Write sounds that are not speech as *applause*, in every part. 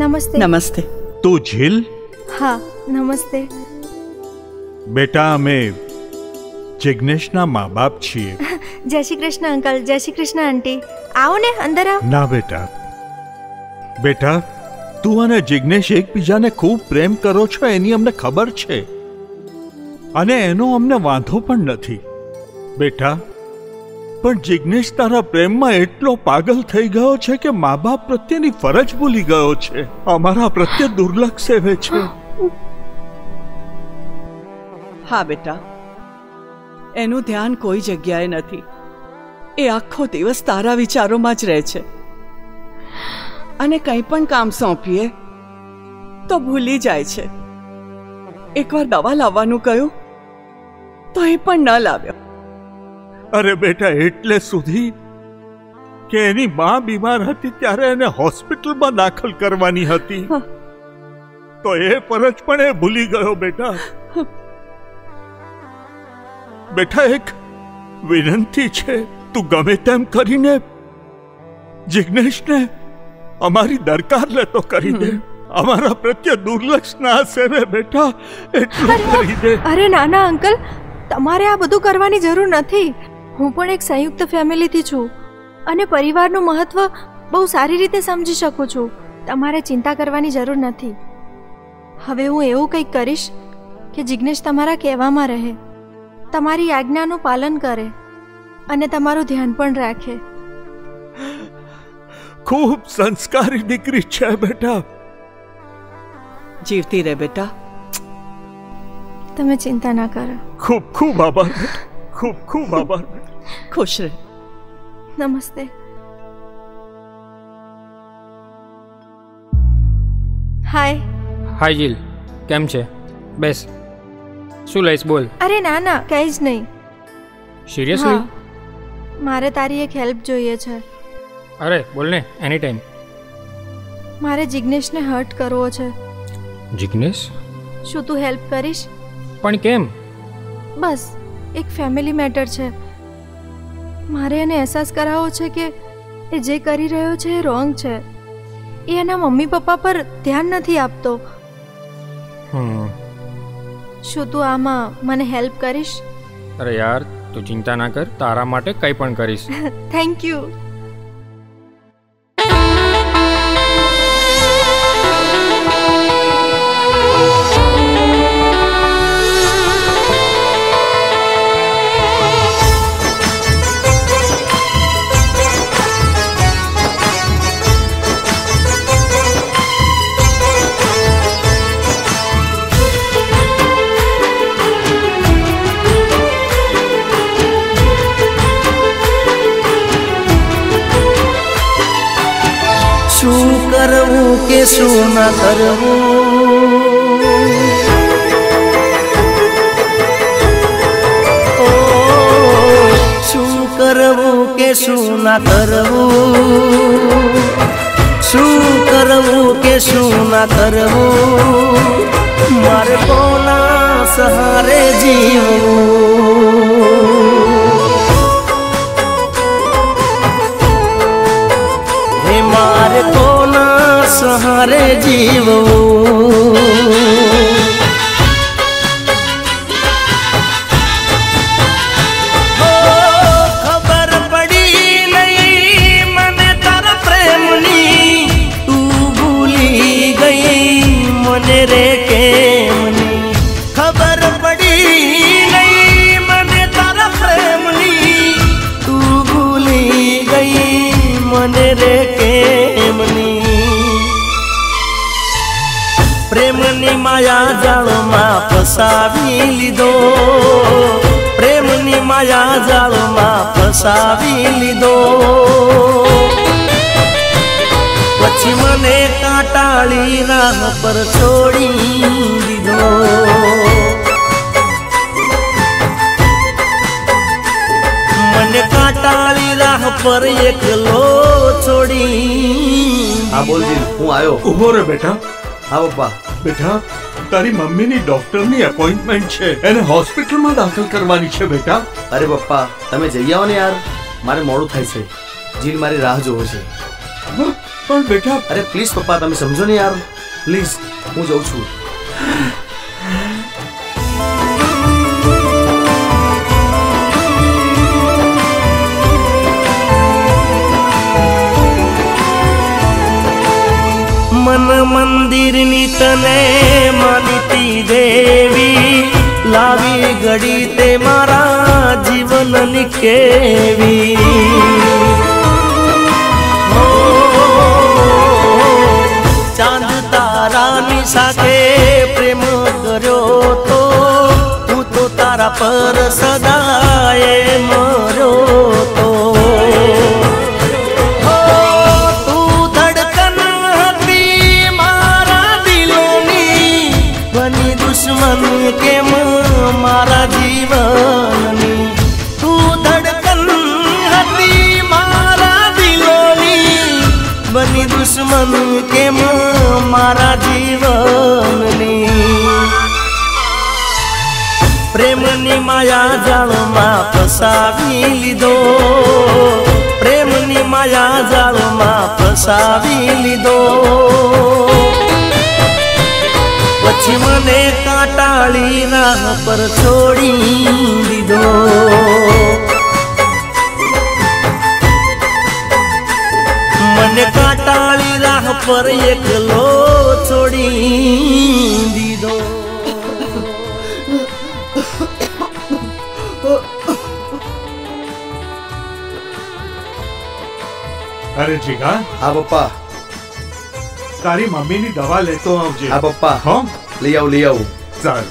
નમસ્તે. નમસ્તે. તું ઝીલ હા નમસ્તે. બેટા અમે જિગ્નેશના મા બાપ છીએ. *laughs* જય શ્રી કૃષ્ણ અંકલ. જય શ્રી કૃષ્ણ આંટી. આવો ને અંદર આવો. ના બેટા. બેટા તું અને જિગ્નેશ એકબીજાને ખૂબ પ્રેમ કરો છો એની અમને ખબર છે. અને એનો અમને વાંધો પણ નથી. બેટા પણ જિગ્નેશ તારા પ્રેમમાં એટલો પાગલ થઈ ગયો છે કે મા બાપ પ્રત્યેની ફરજ ભૂલી ગયો છે. અમારા પ્રત્યે દુર્લક્ષ સેવે છે. હા, બેટા. એનું ધ્યાન કોઈ જગ્યાએ નથી. એ આખો દિવસ તારા વિચારોમાં જ રહે છે. અને કંઈ પણ કામ સોંપીએ, તો ભૂલી જાય છે. એકવાર દવા લાવવાનું કહ્યું તો એ પણ ન લાવ્યો. અરે બેટા એટલે સુધી કે એની માં બીમાર હતી ત્યારે એને હોસ્પિટલમાં દાખલ કરવાની હતી. તો એ ફરજ પણ એ ભૂલી ગયો બેટા. બેટા એક વિનંતી છે તું ગમે તેમ કરીને જિજ્ઞેશને અમારી દરકાર લેતો કરી દે. અમારા પ્રત્યે દુર્લક્ષ ના સેવે બેટા એટલું કરી દે. અરે નાના અંકલ તમારે આ બધું કરવાની જરૂર નથી. હું પણ એક સંયુક્ત ફેમિલીથી છું અને પરિવારનું મહત્વ બહુ સારી રીતે સમજી શકું છું. તમારે ચિંતા કરવાની જરૂર નથી. હવે હું એવું કંઈક કરીશ કે જિજ્ઞેશ તમારા કહેવામાં રહે. તમારી આજ્ઞાનું પાલન કરે અને તમારું ધ્યાન પણ રાખે. ખૂબ સંસ્કારી દીકરી છે બેટા. જીવતી રહે બેટા. તમે ચિંતા ના કરો. ખૂબ ખૂબ આભાર ખૂબ ખૂબ આભાર બેટા. ખુશ नमस्ते નમસ્તે. હાય. હાય જીલ કેમ છે? બેસ. શું લઈશ બોલ? અરે ના ના કંઈ જ નહીં. સિરિયસલી મારે તારી એક હેલ્પ જોઈએ છે. અરે બોલ ને એની ટાઈમ મારે જિગ્નેશને હર્ટ કરવો છે. જિગ્નેશ? શું તું હેલ્પ કરીશ? પણ કેમ? બસ એક ફેમિલી મેટર છે. મારે એને અહેસાસ કરાવવો છે કે એ જે કરી રહ્યો છે એ રોંગ છે. એ એના મમ્મી પપ્પા પર ધ્યાન નથી આપતો. શું તું આમાં મને હેલ્પ કરીશ? અરે યાર તું ચિંતા ના કર તારા માટે કંઈ પણ કરીશ. *laughs* થેન્ક યુ કરવું કે શું ના કરવું? શું કરવું કે શું ના કરવું? શું કરવું કે શું ના કરવું? મારે કોના સહારે જીવવું? સહારે જીવવું હો, ખબર પડી નહીં મને તારા પ્રેમની તું ભૂલી ગઈ મને રે કેમની ખબર પડી નહીં મને તારા પ્રેમની તું ભૂલી ગઈ મને રે કેમની પ્રેમની માયા જાળમાં ફસાવી લીધો. પ્રેમની માયા જાળમાં ફસાવી લીધો. પછી મને કાટાળી રાહ પર છોડી દીધો. મને કાટાળી રાહ પર એકલો છોડી હા બોલજી હું આવ્યો ઊભો રે બેટા. હા પપ્પા. બેટા તારી મમ્મીની ડોક્ટરની એપોઇન્ટમેન્ટ છે. એને હોસ્પિટલમાં દાખલ કરવાની છે બેટા. અરે પપ્પા તમે જઈ આવો ને યાર. મારે મોડું થાય છે. જીલ મારી રાહ જોવો છે. પણ બેટા અરે પ્લીઝ પપ્પા તમે સમજો ને યાર. પ્લીઝ હું જઉં છું. મન મંદિરની તને માનીતી દેવી લાવી ઘડી તે મારા જીવનની કેવી ચાંદ તારાની સાથે પ્રેમ કર્યો તો હું તો તારા પર સદાય દુશ્મન કેમ મારા જીવનની? પ્રેમની માયા જાળમાં ફસાવી લીધો. પ્રેમની માયા જાળમાં ફસાવી લીધો. પછી મને કાટાળી રાહ પર છોડી દીધો. કાંટાળી રાહ પર એકલો છોડી દીધો. અરે જીગા. હા પપ્પા. તારી મમ્મીની દવા લેતો આવજે. હા પપ્પા. હો. લઈ આવું લઈ આવું. ચાલ.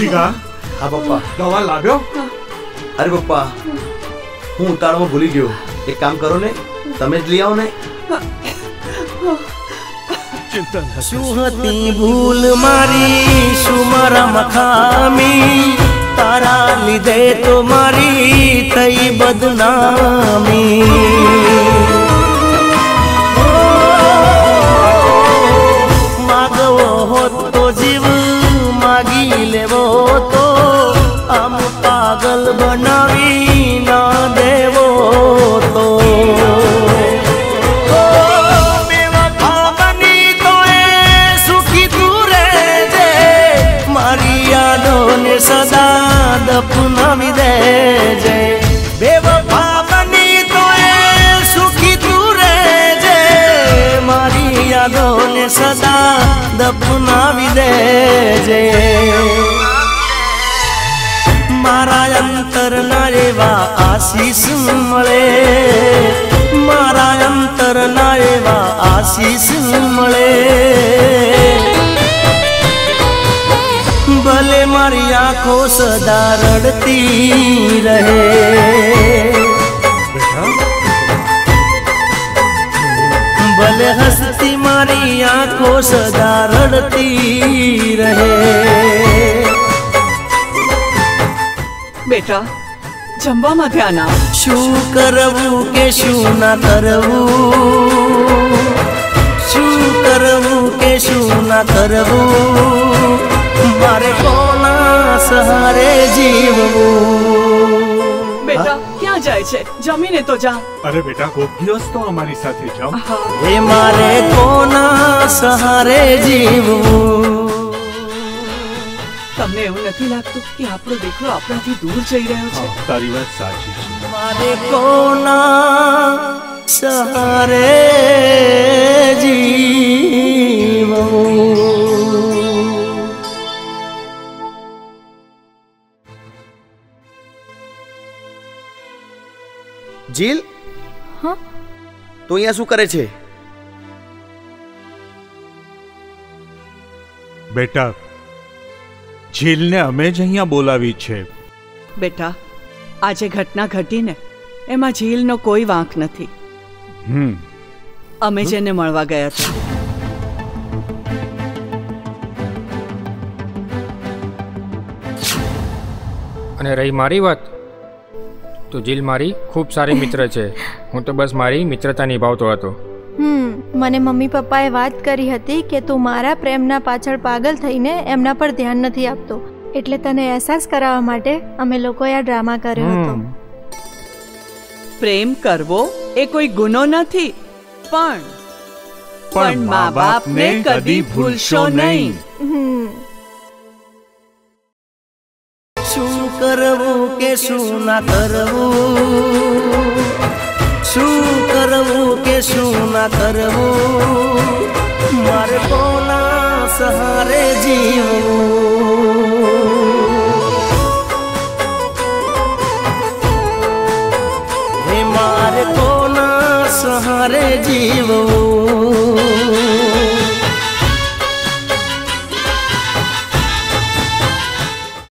જીગા. હા પપ્પા. દવા લાવ્યો? અરે પપ્પા. હું ઉતાળવામાં ભૂલી ગયો. એક કામ કરો ને તમે જ લઈ આવો ને. શું હતી ભૂલ મારી? શું મારા મખામી તારા લીધે તો મારી થઈ બદનામી. દેજે મારા અંતરના એવા આશીષ મળે, મારા અંતરના એવા આશીષ મળે. ભલે મારી આંખો સદા રડતી રહે ભલે હસતી મારી આંખો સદા રડતી રહે બેટા જમવામાં ધ્યાન આપ શું કરવું કે શું ના કરવું શું કરવું કે શું ના કરવું મારે કોના સહારે જીવવું બેટા ક્યાં જાય છે? જમીને તો જા. અરે બેટા કોક દિવસ તો અમારી સાથે જાઓ એ મારે કોના સહારે જીવવું? તમને એવું નથી લાગતું કે આપણો દીકરો આપણાથી દૂર જઈ રહ્યો છે? તારી વાત સાચી છે. મારે કોના સહારે જીવવું? જીલ? હા? તો અહીંયા શું કરે છે? બેટા ઝીલને અમે જ અહીંયા બોલાવી છે. બેટા આજે ઘટના ઘટીને એમાં ઝીલનો કોઈ વાંક નથી. હમ. અમે જેને મળવા ગયા હતા. અને રહી મારી વાત? તો જીલ મારી ખૂબ સારી મિત્ર છે. હું તો બસ મારી મિત્રતા નિભાવતો હતો. હમ મને મમ્મી પપ્પાએ વાત કરી હતી કે તું મારા પ્રેમના પાછળ પાગલ થઈને એમના પર ધ્યાન નથી આપતો. એટલે તને અહેસાસ કરાવવા માટે અમે લોકોએ આ ડ્રામા કર્યો હતો. પ્રેમ કરવો એ કોઈ ગુનો નથી પણ પણ મા બાપને કદી ભૂલશો નહીં. કે શું ના કરવું? શું કરવું કે શું ના કરવું? મારે કોના સહારે જીવવું?